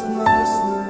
nos